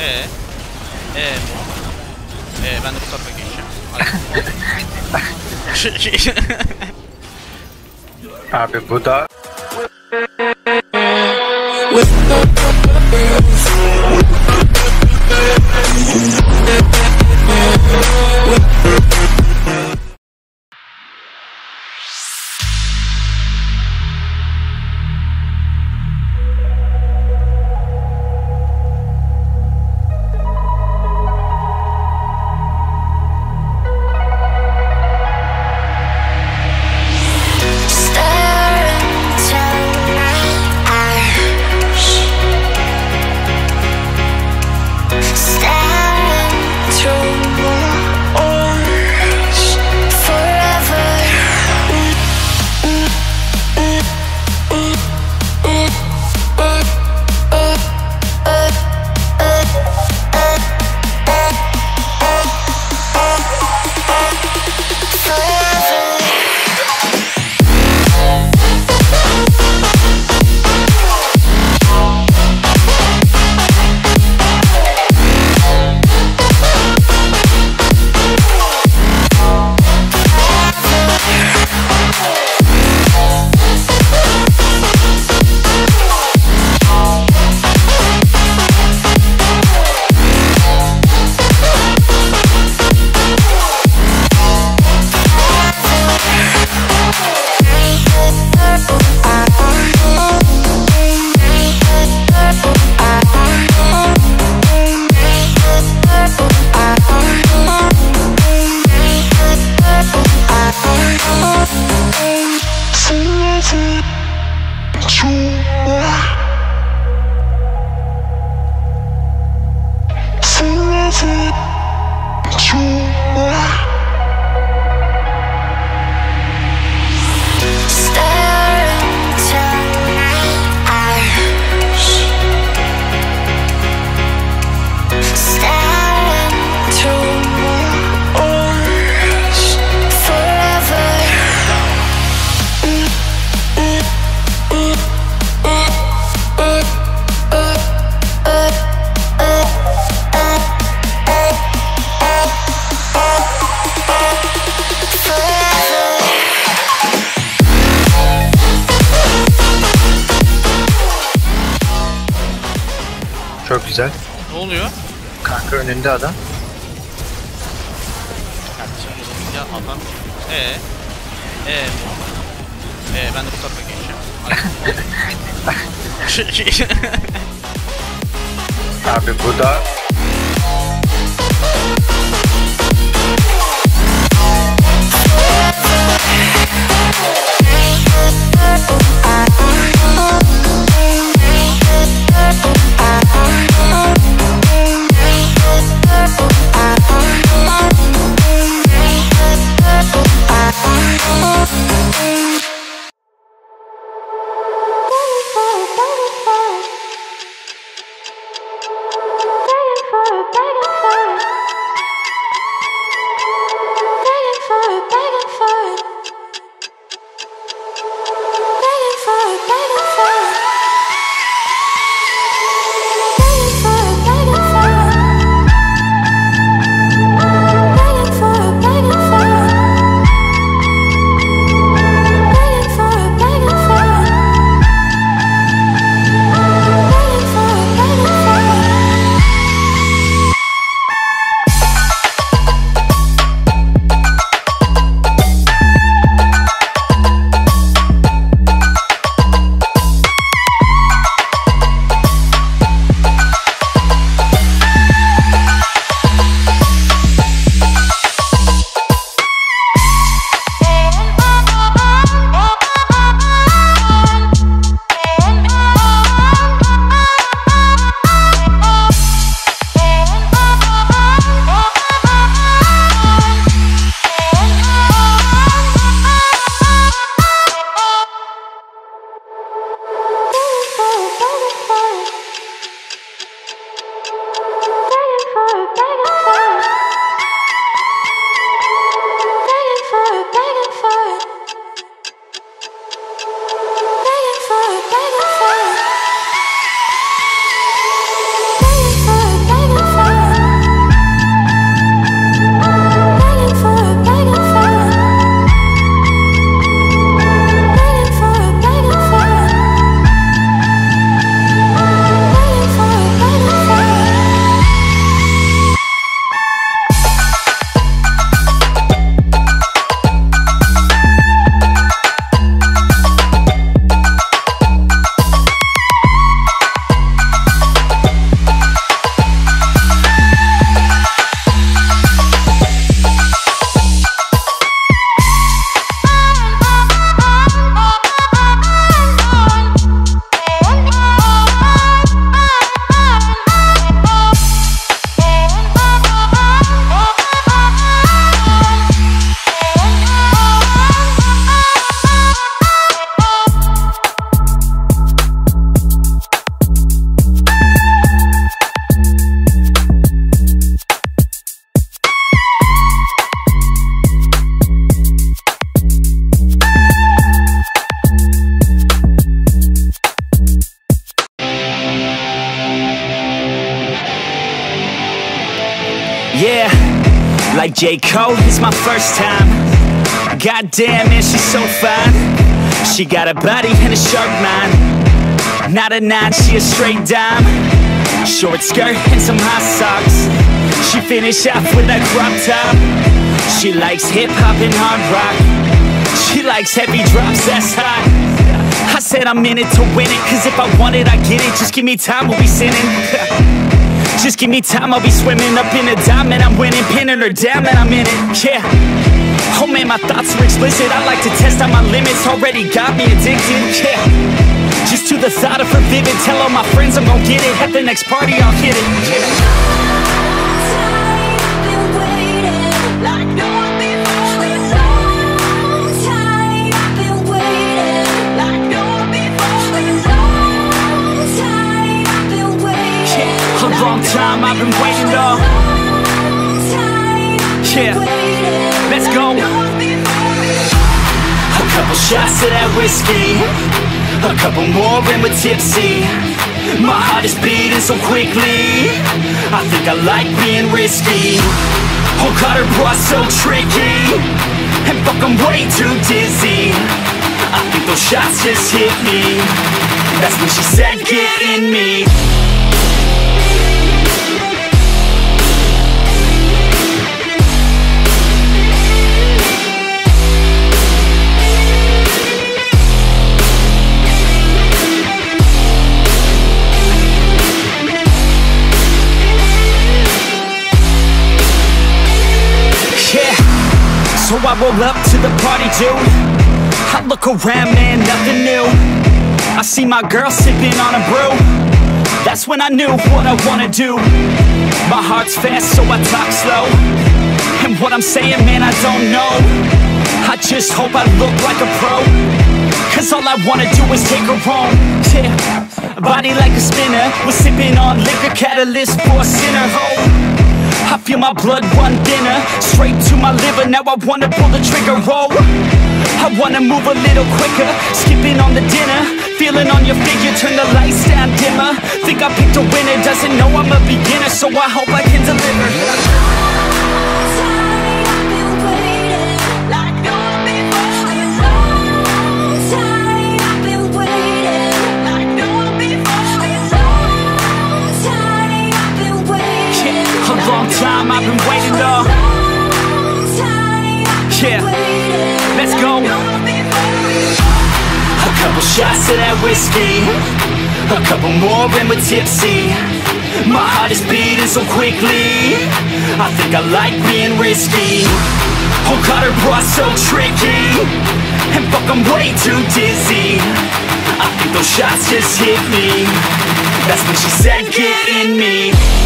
Ee? Ee mu? Ee ben de bu tarafa geçeceğim. Hadi. Abi bu da güzel. ne oluyor? Kanka önünde adam. Kardeşim ya adam. Ee? Ee? Ee ben de bu tarafa geçeceğim. Abi bu da Yeah, like J. Cole, it's my first time. Goddamn, man, she's so fine. She got a body and a sharp mind. Not a nine, she a straight dime. Short skirt and some high socks. She finish off with a crop top. She likes hip hop and hard rock. She likes heavy drops, that's hot. I said I'm in it to win it, cause if I want it, I get it. Just give me time, we'll be sinning. Just give me time, I'll be swimming up in a diamond. I'm winning, pinning her down, and I'm in it. Yeah. Oh man, my thoughts are explicit. I like to test out my limits. Already got me addicted. Yeah. Just to the thought of her vivid. Tell all my friends I'm gon' get it. At the next party, I'll hit it. Yeah. Time I've been waiting, though. Yeah. Let's go. A couple shots of that whiskey. A couple more and we're tipsy. My heart is beating so quickly. I think I like being risky. Oh God, her so tricky. And fuck, I'm way too dizzy. I think those shots just hit me. That's when she said, get in me so I roll up to the party, dude. I look around, man, nothing new. I see my girl sipping on a brew. That's when I knew what I wanna do. My heart's fast, so I talk slow. And what I'm saying, man, I don't know. I just hope I look like a pro. Cause all I wanna do is take her home. Yeah, body like a spinner. Was sipping on liquor catalyst for a sinner. Oh. I feel my blood run thinner Straight to my liver, now I wanna pull the trigger, roll I wanna move a little quicker Skipping on the dinner. Feeling on your figure, turn the lights down dimmer. Think I picked a winner, doesn't know I'm a beginner. So I hope I can deliver time I've been waiting, though Yeah, let's go. A couple shots of that whiskey. A couple more and we're tipsy. My heart is beating so quickly. I think I like being risky. Oh God, her bras so tricky. And fuck, I'm way too dizzy. I think those shots just hit me. That's when she said, get in me